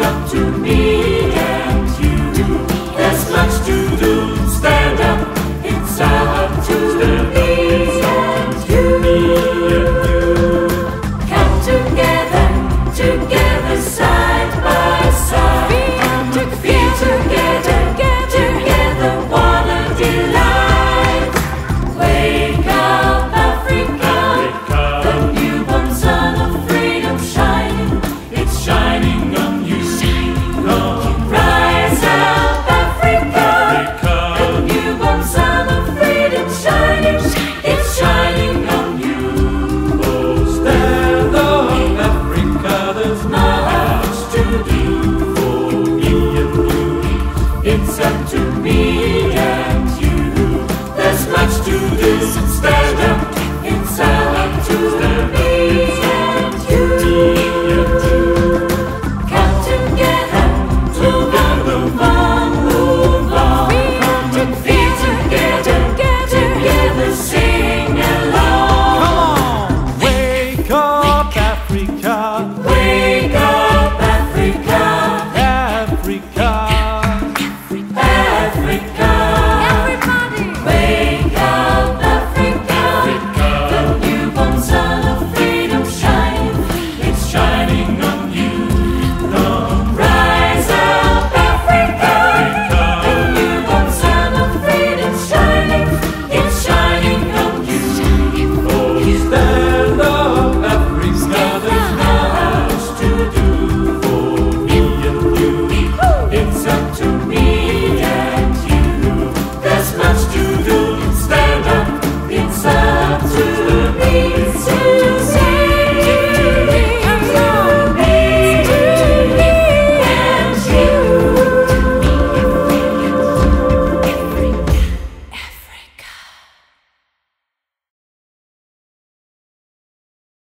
up to me.